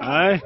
哎。